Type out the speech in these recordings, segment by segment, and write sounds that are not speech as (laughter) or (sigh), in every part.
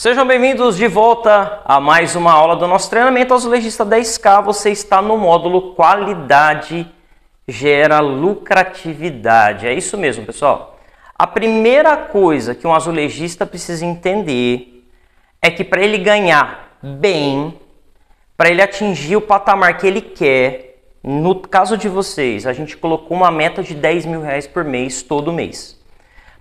Sejam bem-vindos de volta a mais uma aula do nosso treinamento Azulejista 10K. Você está no módulo Qualidade gera lucratividade. É isso mesmo, pessoal. A primeira coisa que um azulejista precisa entender é que para ele ganhar bem, para ele atingir o patamar que ele quer, no caso de vocês, a gente colocou uma meta de 10 mil reais por mês todo mês.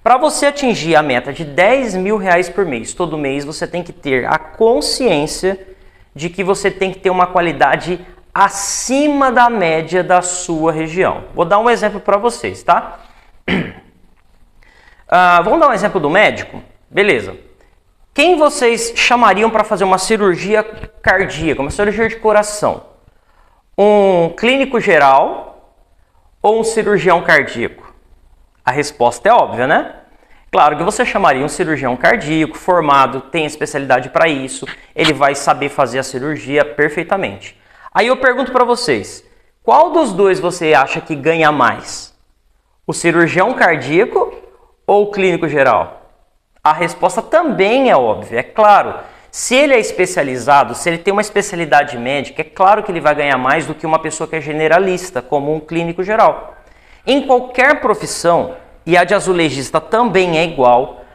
Para você atingir a meta de 10 mil reais por mês, todo mês, você tem que ter a consciência de que você tem que ter uma qualidade acima da média da sua região. Vou dar um exemplo para vocês, tá? Uh, (clears throat) vamos dar um exemplo do médico? Beleza. Quem vocês chamariam para fazer uma cirurgia cardíaca, uma cirurgia de coração? Um clínico geral ou um cirurgião cardíaco? A resposta é óbvia, né? Claro que você chamaria um cirurgião cardíaco formado, tem especialidade para isso, ele vai saber fazer a cirurgia perfeitamente. Aí eu pergunto para vocês, qual dos dois você acha que ganha mais? O cirurgião cardíaco ou o clínico geral? A resposta também é óbvia, é claro. Se ele é especializado, se ele tem uma especialidade médica, é claro que ele vai ganhar mais do que uma pessoa que é generalista, como um clínico geral. Em qualquer profissão, e a de azulejista também é igual,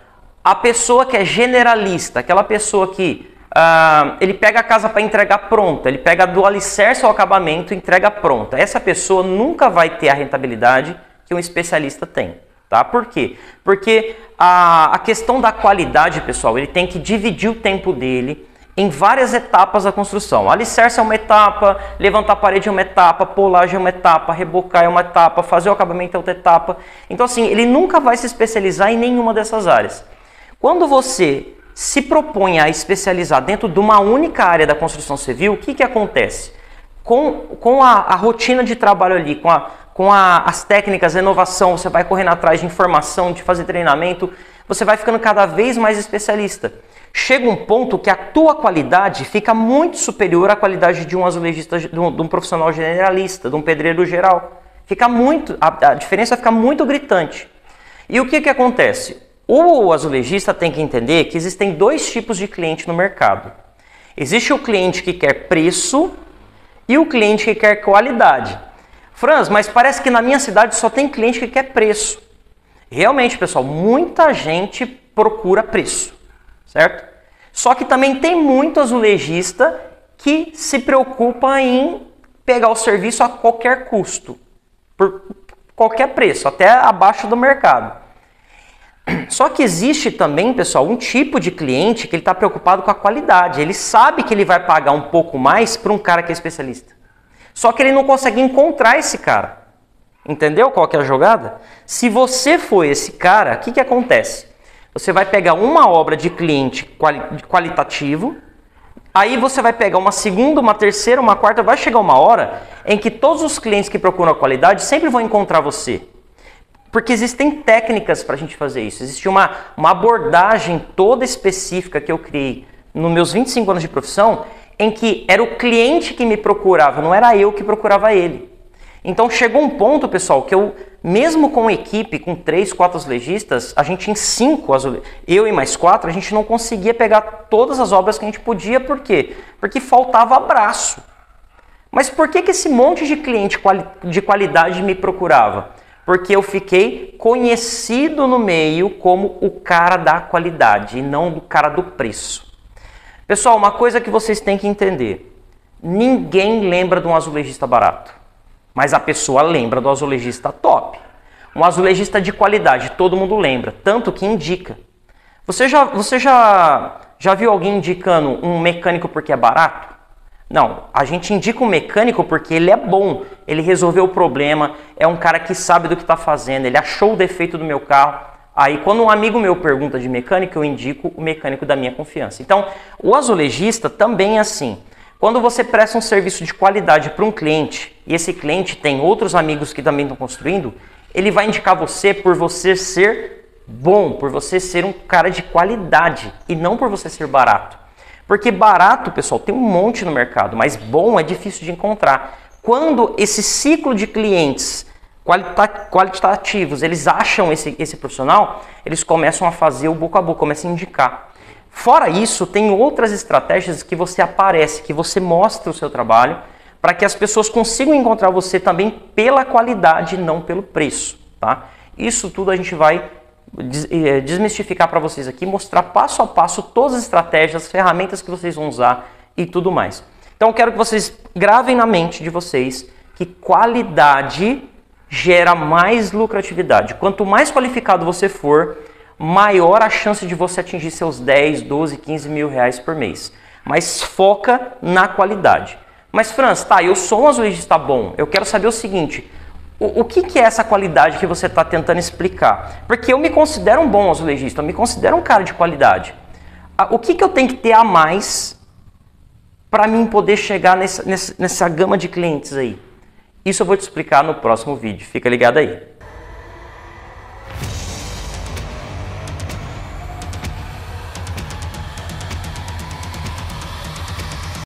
a pessoa que é generalista, aquela pessoa que uh, ele pega a casa para entregar pronta, ele pega do alicerce ao acabamento e entrega pronta. Essa pessoa nunca vai ter a rentabilidade que um especialista tem. Tá? Por quê? Porque a, a questão da qualidade, pessoal, ele tem que dividir o tempo dele em várias etapas da construção. Alicerce é uma etapa, levantar a parede é uma etapa, polagem é uma etapa, rebocar é uma etapa, fazer o acabamento é outra etapa. Então, assim, ele nunca vai se especializar em nenhuma dessas áreas. Quando você se propõe a especializar dentro de uma única área da construção civil, o que, que acontece? Com, com a, a rotina de trabalho ali, com, a, com a, as técnicas, a inovação, você vai correndo atrás de informação, de fazer treinamento, você vai ficando cada vez mais especialista chega um ponto que a tua qualidade fica muito superior à qualidade de um azulejista, de um, de um profissional generalista, de um pedreiro geral. Fica muito, a, a, diferença fica muito gritante. E o que, que acontece? O azulejista tem que entender que existem dois tipos de cliente no mercado. Existe o cliente que quer preço e o cliente que quer qualidade. Franz, mas parece que na minha cidade só tem cliente que quer preço. Realmente, pessoal, muita gente procura preço certo? Só que também tem muito azulejista que se preocupa em pegar o serviço a qualquer custo, por qualquer preço, até abaixo do mercado. Só que existe também, pessoal, um tipo de cliente que ele está preocupado com a qualidade. Ele sabe que ele vai pagar um pouco mais para um cara que é especialista. Só que ele não consegue encontrar esse cara. Entendeu qual que é a jogada? Se você for esse cara, o que, que acontece? Você vai pegar uma obra de cliente quali qualitativo, aí você vai pegar uma segunda, uma terceira, uma quarta, vai chegar uma hora em que todos os clientes que procuram a qualidade sempre vão encontrar você. Porque existem técnicas para a gente fazer isso. Existe uma, uma abordagem toda específica que eu criei nos meus 25 anos de profissão, em que era o cliente que me procurava, não era eu que procurava ele. Então chegou um ponto, pessoal, que eu, mesmo com equipe, com três, quatro azulegistas, a gente em cinco, eu e mais quatro, a gente não conseguia pegar todas as obras que a gente podia, por quê? Porque faltava abraço. Mas por que, que esse monte de cliente de qualidade me procurava? Porque eu fiquei conhecido no meio como o cara da qualidade e não o cara do preço. Pessoal, uma coisa que vocês têm que entender: ninguém lembra de um azulejista barato. Mas a pessoa lembra do azulejista top. Um azulejista de qualidade, todo mundo lembra, tanto que indica. Você já, você já, já viu alguém indicando um mecânico porque é barato? Não, a gente indica um mecânico porque ele é bom, ele resolveu o problema, é um cara que sabe do que está fazendo, ele achou o defeito do meu carro. Aí, quando um amigo meu pergunta de mecânico, eu indico o mecânico da minha confiança. Então, o azulejista também é assim. Quando você presta um serviço de qualidade para um cliente e esse cliente tem outros amigos que também estão construindo, ele vai indicar você por você ser bom, por você ser um cara de qualidade e não por você ser barato. Porque barato, pessoal, tem um monte no mercado, mas bom é difícil de encontrar. Quando esse ciclo de clientes qualitativos, eles acham esse, esse profissional, eles começam a fazer o boca a boca, começam a indicar. Fora isso, tem outras estratégias que você aparece, que você mostra o seu trabalho, para que as pessoas consigam encontrar você também pela qualidade, não pelo preço, tá? Isso tudo a gente vai eh, desmistificar para vocês aqui, mostrar passo a passo todas as estratégias, as ferramentas que vocês vão usar e tudo mais. Então eu quero que vocês gravem na mente de vocês que qualidade gera mais lucratividade. Quanto mais qualificado você for, maior a chance de você atingir seus 10, 12, 15 mil reais por mês. Mas foca na qualidade. Mas Franz, tá, eu sou um azulejista bom. Eu quero saber o seguinte: o, o que, que, é essa qualidade que você está tentando explicar? Porque eu me considero um bom azulejista, eu me considero um cara de qualidade. O que, que eu tenho que ter a mais para mim poder chegar nessa, nessa, nessa gama de clientes aí? Isso eu vou te explicar no próximo vídeo. Fica ligado aí.